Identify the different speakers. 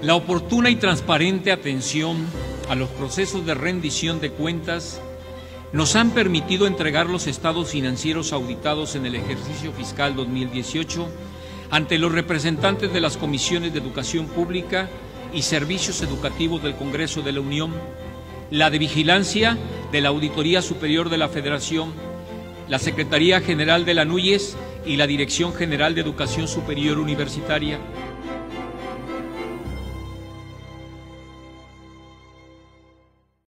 Speaker 1: La oportuna y transparente atención a los procesos de rendición de cuentas nos han permitido entregar los estados financieros auditados en el ejercicio fiscal 2018 ante los representantes de las comisiones de educación pública y servicios educativos del Congreso de la Unión, la de vigilancia de la Auditoría Superior de la Federación, la Secretaría General de la NUYES y la Dirección General de Educación Superior Universitaria.